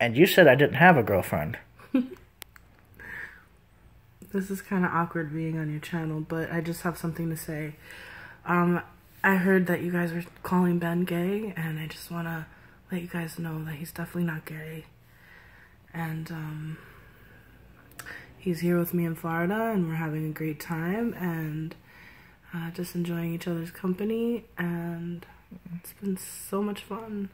And you said I didn't have a girlfriend. this is kind of awkward being on your channel, but I just have something to say. Um, I heard that you guys were calling Ben gay, and I just want to let you guys know that he's definitely not gay. And, um, he's here with me in Florida, and we're having a great time, and uh, just enjoying each other's company, and it's been so much fun.